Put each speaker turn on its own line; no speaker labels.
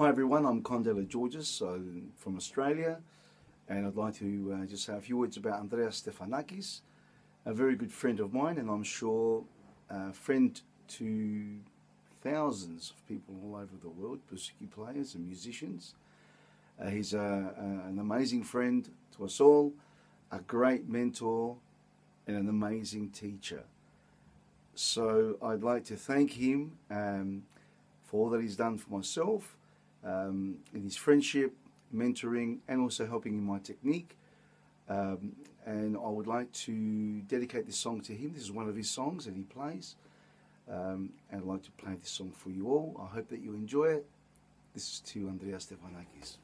Hi everyone, I'm Con Dalagiorgos so from Australia, and I'd like to uh, just say a few words about Andreas Stefanakis, a very good friend of mine, and I'm sure a friend to thousands of people all over the world, bouzouki players and musicians. Uh, he's a, a, an amazing friend to us all, a great mentor, and an amazing teacher. So I'd like to thank him um, for all that he's done for myself um, in his friendship, mentoring, and also helping in my technique. Um, and I would like to dedicate this song to him. This is one of his songs that he plays. Um, and I'd like to play this song for you all. I hope that you enjoy it. This is to Andreas Stefanakis.